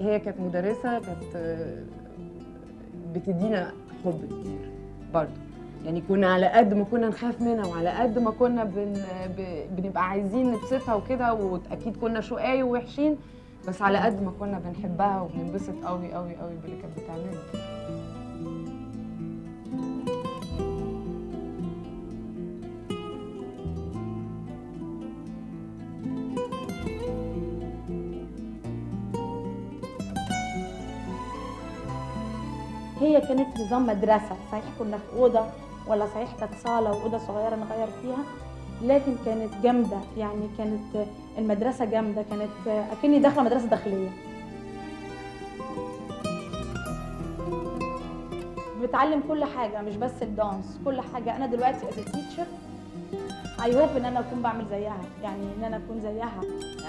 هي كانت مدرسة كانت آه، بتدينا حب كتير برضه. يعني كنا على قد ما كنا نخاف منها وعلى قد ما كنا بن بنبقى عايزين نبسطها وكده وأكيد كنا شقاي ووحشين بس على قد ما كنا بنحبها وبننبسط قوي قوي قوي باللي كانت بتعمله. هي كانت نظام مدرسة. صحيح كنا في أوضة ولا صحيح كانت صالة وأوضة صغيرة نغير فيها لكن كانت جامدة. يعني كانت المدرسة جامدة كانت أكني داخلة مدرسة داخلية. بتعلم كل حاجة مش بس ال dance كل حاجة. أنا دلوقتي as teacher I hope إن أنا أكون بعمل زيها. يعني إن أنا أكون زيها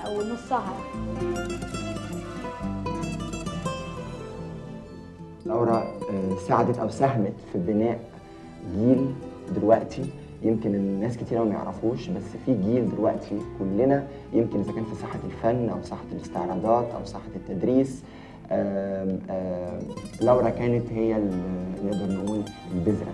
أو نصها. نورا آه، ساعدت أو ساهمت في بناء جيل دلوقتي. يمكن الناس كتير ما يعرفوش بس في جيل دلوقتي كلنا يمكن إذا كان في ساحه الفن أو ساحه الاستعراضات أو ساحه التدريس آم آم لورا كانت هي نقدر نقول البذرة.